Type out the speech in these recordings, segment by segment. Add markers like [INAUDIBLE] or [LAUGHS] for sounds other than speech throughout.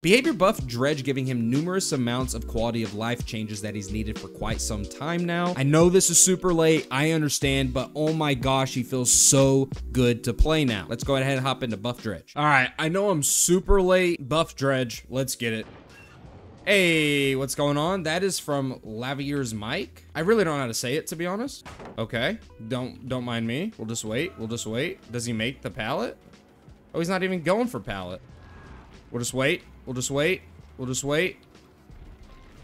Behavior buff Dredge giving him numerous amounts of quality of life changes that he's needed for quite some time now. I know this is super late, I understand, but oh my gosh, he feels so good to play now. Let's go ahead and hop into buff Dredge. All right, I know I'm super late. Buff Dredge, let's get it. Hey, what's going on? That is from Lavier's mic. I really don't know how to say it, to be honest. Okay, don't don't mind me. We'll just wait. We'll just wait. Does he make the pallet? Oh, he's not even going for pallet. We'll just wait. We'll just wait. We'll just wait.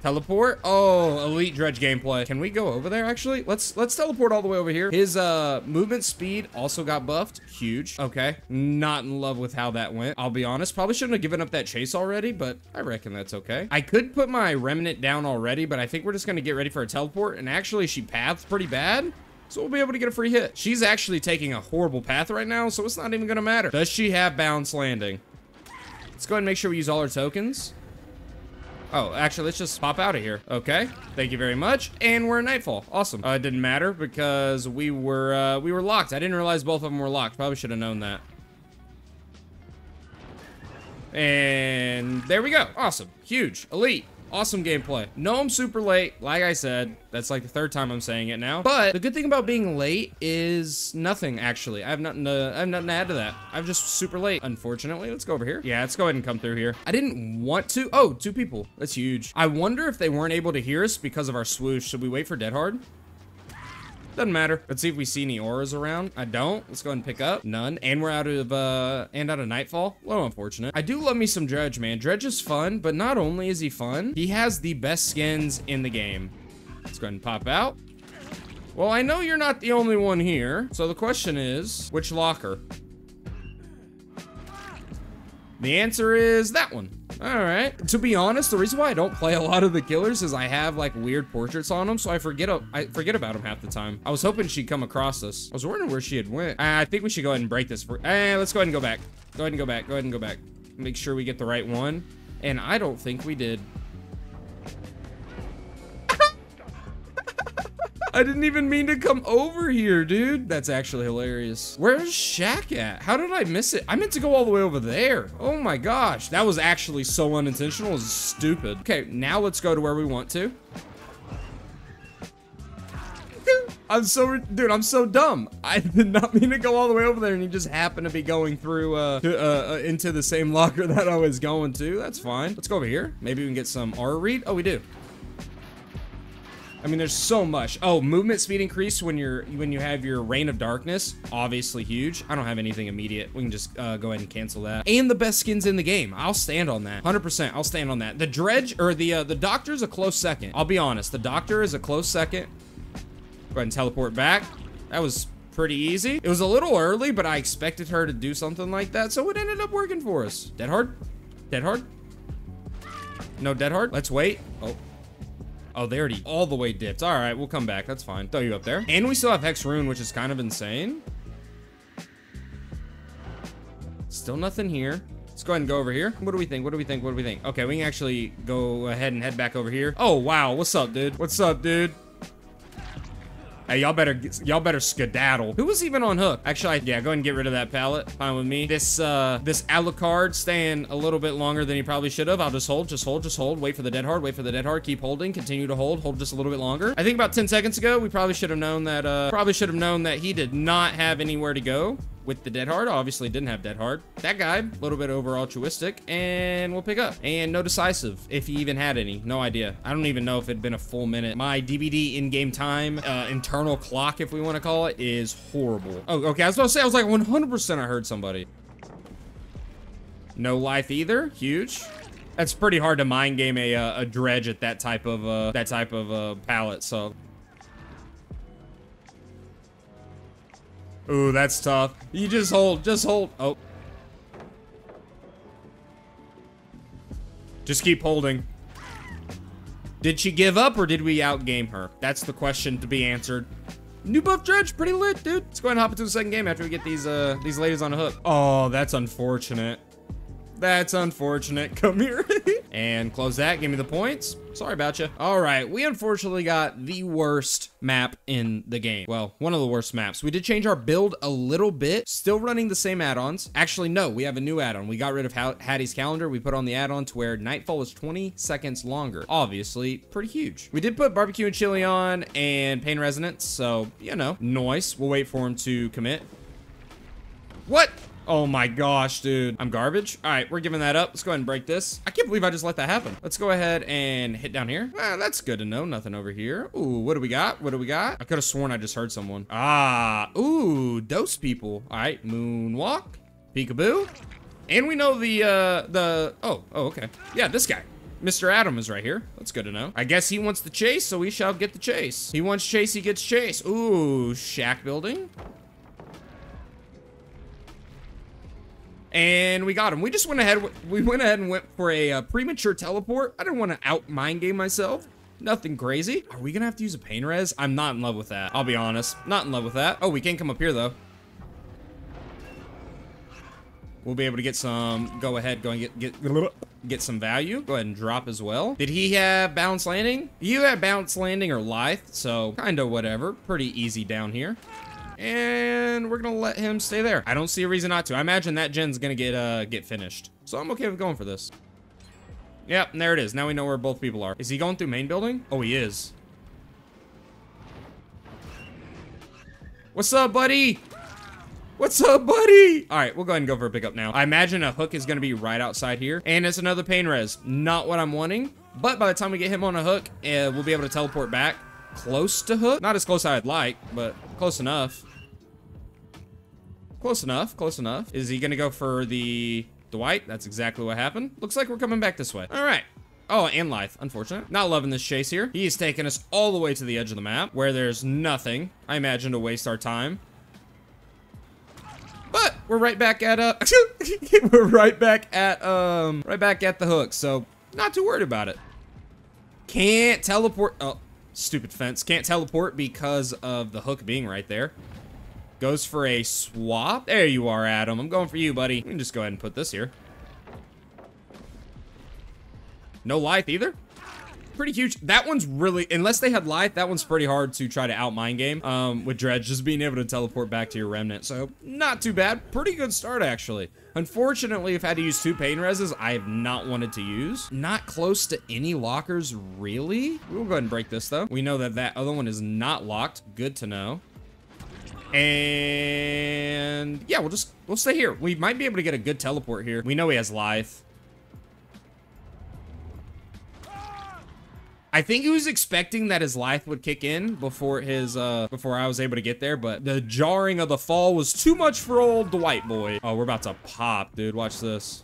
Teleport? Oh, elite dredge gameplay. Can we go over there actually? Let's let's teleport all the way over here. His uh movement speed also got buffed. Huge. Okay. Not in love with how that went. I'll be honest. Probably shouldn't have given up that chase already, but I reckon that's okay. I could put my remnant down already, but I think we're just gonna get ready for a teleport. And actually she paths pretty bad. So we'll be able to get a free hit. She's actually taking a horrible path right now, so it's not even gonna matter. Does she have balanced landing? Let's go ahead and make sure we use all our tokens. Oh, actually, let's just pop out of here. Okay, thank you very much. And we're in Nightfall. Awesome. Uh, it didn't matter because we were uh, we were locked. I didn't realize both of them were locked. Probably should have known that. And there we go. Awesome. Huge. Elite. Awesome gameplay. No, I'm super late. Like I said, that's like the third time I'm saying it now. But the good thing about being late is nothing, actually. I have nothing to, I have nothing to add to that. I'm just super late, unfortunately. Let's go over here. Yeah, let's go ahead and come through here. I didn't want to. Oh, two people. That's huge. I wonder if they weren't able to hear us because of our swoosh. Should we wait for Dead Hard? Doesn't matter. Let's see if we see any auras around. I don't. Let's go ahead and pick up. None. And we're out of, uh, and out of Nightfall. A little unfortunate. I do love me some Dredge, man. Dredge is fun, but not only is he fun, he has the best skins in the game. Let's go ahead and pop out. Well, I know you're not the only one here. So the question is, which locker? The answer is that one. All right. To be honest, the reason why I don't play a lot of the killers is I have like weird portraits on them, so I forget I forget about them half the time. I was hoping she'd come across us. I was wondering where she had went. I think we should go ahead and break this. For eh, let's go ahead and go back. Go ahead and go back. Go ahead and go back. Make sure we get the right one. And I don't think we did. I didn't even mean to come over here, dude. That's actually hilarious. Where's shack at? How did I miss it? I meant to go all the way over there. Oh my gosh. That was actually so unintentional. It's stupid. Okay, now let's go to where we want to. I'm so, dude, I'm so dumb. I did not mean to go all the way over there and you just happen to be going through, uh, to, uh, uh, into the same [LAUGHS] locker that I was going to. That's fine. Let's go over here. Maybe we can get some aura read. Oh, we do. I mean, there's so much. Oh, movement speed increase when you're when you have your Reign of Darkness. Obviously huge. I don't have anything immediate. We can just uh, go ahead and cancel that. And the best skins in the game. I'll stand on that. 100%. I'll stand on that. The Dredge or the uh, the Doctor is a close second. I'll be honest. The Doctor is a close second. Go ahead and teleport back. That was pretty easy. It was a little early, but I expected her to do something like that, so it ended up working for us. Dead hard? Dead hard? No dead hard? Let's wait. Oh. Oh, they already all the way dipped. All right, we'll come back. That's fine. Throw you up there. And we still have Hex Ruin, which is kind of insane. Still nothing here. Let's go ahead and go over here. What do we think? What do we think? What do we think? Okay, we can actually go ahead and head back over here. Oh, wow. What's up, dude? What's up, dude? Hey, y'all better y'all better skedaddle. Who was even on hook? Actually, I, yeah, go ahead and get rid of that pallet. Fine with me. This uh this Alucard staying a little bit longer than he probably should have. I'll just hold, just hold, just hold. Wait for the dead hard. Wait for the dead hard. Keep holding. Continue to hold. Hold just a little bit longer. I think about 10 seconds ago, we probably should have known that uh probably should have known that he did not have anywhere to go with the Dead Hard. Obviously didn't have Dead Hard. That guy, a little bit over altruistic, and we'll pick up. And no decisive, if he even had any. No idea. I don't even know if it'd been a full minute. My DBD in-game time, uh, internal clock, if we want to call it, is horrible. Oh, okay, I was about to say, I was like 100% I heard somebody. No life either. Huge. That's pretty hard to mind game a, uh, a dredge at that type of uh, that type of uh, pallet. So Ooh, that's tough. You just hold, just hold. Oh. Just keep holding. Did she give up or did we outgame her? That's the question to be answered. New buff dredge, pretty lit, dude. Let's go ahead and hop into the second game after we get these uh these ladies on a hook. Oh, that's unfortunate. That's unfortunate. [LAUGHS] Come here. [LAUGHS] And close that, give me the points. Sorry about you. All right, we unfortunately got the worst map in the game. Well, one of the worst maps. We did change our build a little bit, still running the same add-ons. Actually, no, we have a new add-on. We got rid of Haddie's calendar. We put on the add-on to where Nightfall is 20 seconds longer. Obviously, pretty huge. We did put barbecue and chili on and pain resonance, so, you know, noise. We'll wait for him to commit. What? Oh my gosh, dude. I'm garbage. All right, we're giving that up. Let's go ahead and break this. I can't believe I just let that happen. Let's go ahead and hit down here. Well, that's good to know. Nothing over here. Ooh, what do we got? What do we got? I could have sworn I just heard someone. Ah, ooh, dose people. All right, moonwalk, peekaboo. And we know the, uh, the, oh, oh, okay. Yeah, this guy. Mr. Adam is right here. That's good to know. I guess he wants the chase, so we shall get the chase. He wants chase, he gets chase. Ooh, shack building. And we got him. We just went ahead. We went ahead and went for a uh, premature teleport. I didn't want to out mind game myself. Nothing crazy. Are we gonna have to use a pain res? I'm not in love with that. I'll be honest. Not in love with that. Oh, we can't come up here though. We'll be able to get some. Go ahead. Go and get get get some value. Go ahead and drop as well. Did he have balanced landing? You had balanced landing or lithe, so kind of whatever. Pretty easy down here and we're gonna let him stay there. I don't see a reason not to. I imagine that gen's gonna get uh get finished. So I'm okay with going for this. Yep, and there it is. Now we know where both people are. Is he going through main building? Oh, he is. What's up, buddy? What's up, buddy? All right, we'll go ahead and go for a pickup now. I imagine a hook is going to be right outside here. And it's another pain res. Not what I'm wanting. But by the time we get him on a hook, uh, we'll be able to teleport back close to hook. Not as close as I'd like, but close enough. Close enough, close enough. Is he gonna go for the Dwight? That's exactly what happened. Looks like we're coming back this way. All right. Oh, and Lithe, unfortunate. Not loving this chase here. He's taking us all the way to the edge of the map, where there's nothing, I imagine, to waste our time. But we're right back at, uh, [LAUGHS] we're right back at, um, right back at the hook, so not too worried about it. Can't teleport, oh, Stupid fence. Can't teleport because of the hook being right there. Goes for a swap. There you are, Adam. I'm going for you, buddy. We can just go ahead and put this here. No life either? Pretty huge. That one's really, unless they had life, that one's pretty hard to try to out mind game. Um, with Dredge just being able to teleport back to your remnant. So not too bad. Pretty good start actually. Unfortunately, I've had to use two pain reses, I have not wanted to use. Not close to any lockers, really. We'll go ahead and break this, though. We know that that other one is not locked. Good to know. And yeah, we'll just, we'll stay here. We might be able to get a good teleport here. We know he has life. I think he was expecting that his life would kick in before his uh before I was able to get there, but the jarring of the fall was too much for old Dwight boy. Oh, we're about to pop, dude. Watch this.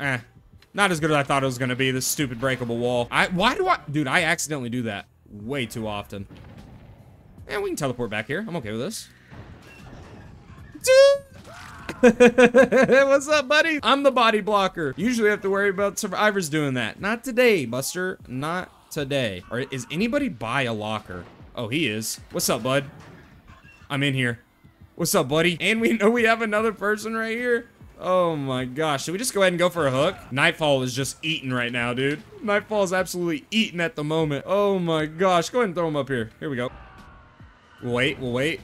Eh. Not as good as I thought it was gonna be, this stupid breakable wall. I why do I dude, I accidentally do that way too often. And we can teleport back here. I'm okay with this. [LAUGHS] What's up, buddy? I'm the body blocker. Usually have to worry about survivors doing that. Not today, Buster. Not today. Or is anybody by a locker? Oh, he is. What's up, bud? I'm in here. What's up, buddy? And we know we have another person right here. Oh my gosh. Should we just go ahead and go for a hook? Nightfall is just eating right now, dude. Nightfall is absolutely eating at the moment. Oh my gosh. Go ahead and throw him up here. Here we go. Wait. We'll wait.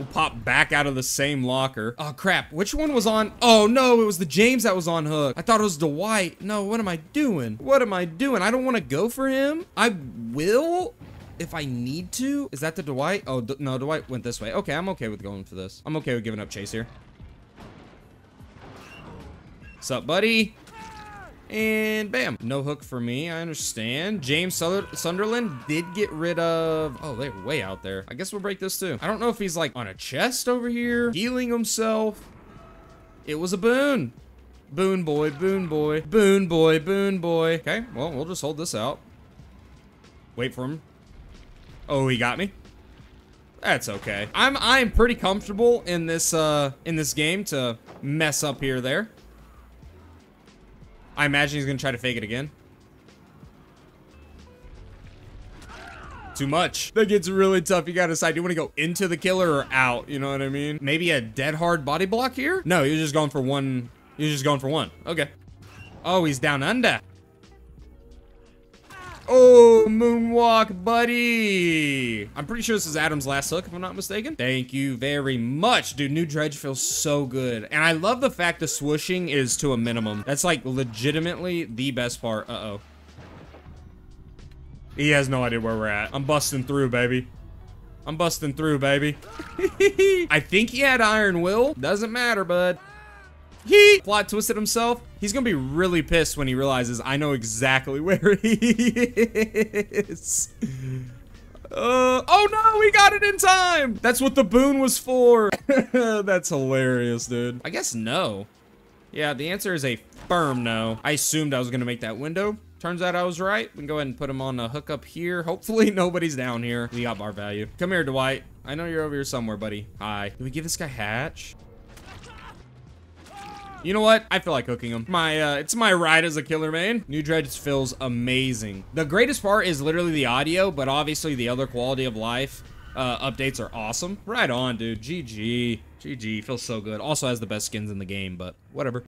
We'll pop back out of the same locker. Oh, crap. Which one was on? Oh, no, it was the James that was on hook. I thought it was Dwight. No, what am I doing? What am I doing? I don't want to go for him. I will if I need to. Is that the Dwight? Oh, no, Dwight went this way. Okay, I'm okay with going for this. I'm okay with giving up chase here. What's up, buddy? And bam, no hook for me, I understand. James Sunderland did get rid of, oh, they're way out there. I guess we'll break this too. I don't know if he's like on a chest over here, healing himself. It was a boon. Boon boy, boon boy, boon boy, boon boy. Okay, well, we'll just hold this out. Wait for him. Oh, he got me. That's okay. I'm I'm pretty comfortable in this uh in this game to mess up here there. I imagine he's going to try to fake it again. Too much. That gets really tough. You got to decide, do you want to go into the killer or out? You know what I mean? Maybe a dead hard body block here? No, he was just going for one He's just going for one. Okay. Oh, he's down under. Oh, moonwalk, buddy. I'm pretty sure this is Adam's last hook, if I'm not mistaken. Thank you very much. Dude, new dredge feels so good. And I love the fact the swooshing is to a minimum. That's like legitimately the best part. Uh-oh. He has no idea where we're at. I'm busting through, baby. I'm busting through, baby. [LAUGHS] I think he had Iron Will. Doesn't matter, bud. He plot twisted himself. He's gonna be really pissed when he realizes I know exactly [LAUGHS] where he is. Uh, oh no, we got it in time! That's what the boon was for! [LAUGHS] That's hilarious, dude. I guess no. Yeah, the answer is a firm no. I assumed I was gonna make that window. Turns out I was right. We can go ahead and put him on a hook up here. [LAUGHS] Hopefully nobody's down here. We got bar value. Come here, Dwight. I know you're over here somewhere, buddy. Hi. Did we give this guy hatch? You know what? I feel like hooking him. My, uh, it's my ride as a killer main. New Dredge feels amazing. The greatest part is literally the audio, but obviously the other quality of life uh, updates are awesome. Right on, dude. GG. GG. Feels so good. Also has the best skins in the game, but whatever.